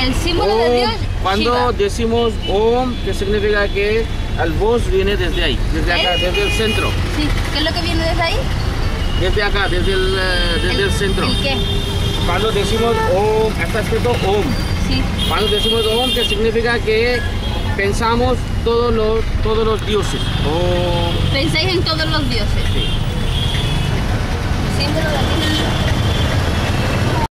El símbolo de oh, Dios, Cuando Shiva. decimos Om, que significa que el voz viene desde ahí, desde acá, ¿Eh? desde el centro. Sí. ¿Qué es lo que viene desde ahí? Desde acá, desde el, eh, desde el, centro. ¿El qué? Cuando decimos Om, está escrito Om. Sí. Cuando decimos Om, que significa que pensamos todos los, todos los dioses. Om. Pensáis en todos los dioses. Sí.